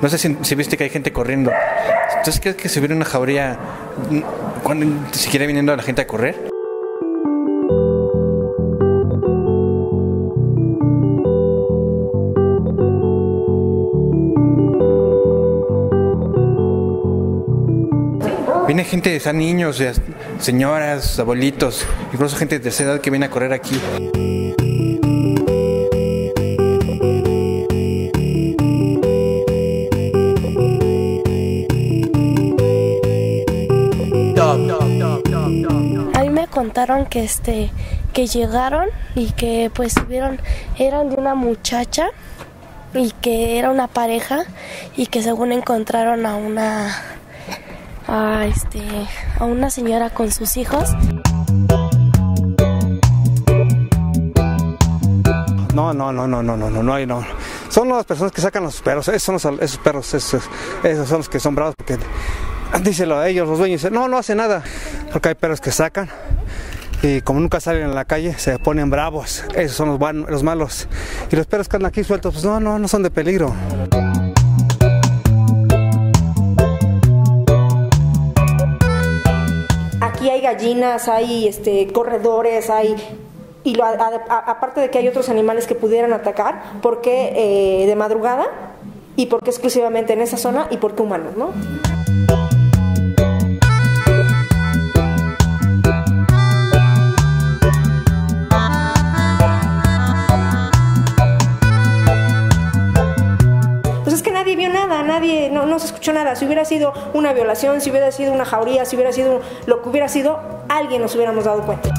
No sé si, viste que hay gente corriendo. Entonces, ¿crees que se viene una jauría cuando siquiera viniendo a la gente a correr? Viene gente, están niños, señoras, abuelitos, incluso gente de tercera edad que viene a correr aquí. Contaron que este que llegaron y que pues vieron eran de una muchacha y que era una pareja y que según encontraron a una a este a una señora con sus hijos. No, no, no, no, no, no, no, no hay, no. Son las personas que sacan los perros, esos son los, esos perros, esos, esos son los que son bravos porque díselo a ellos, los dueños, no, no hace nada, porque hay perros que sacan y como nunca salen en la calle se ponen bravos, esos son los, los malos. Y los perros que andan aquí sueltos, pues no, no, no son de peligro. Aquí hay gallinas, hay este, corredores, hay y a, a, aparte de que hay otros animales que pudieran atacar, ¿por qué eh, de madrugada? ¿Y por qué exclusivamente en esa zona? ¿Y por qué humanos, no? Nadie, no, no se escuchó nada. Si hubiera sido una violación, si hubiera sido una jauría, si hubiera sido lo que hubiera sido, alguien nos hubiéramos dado cuenta.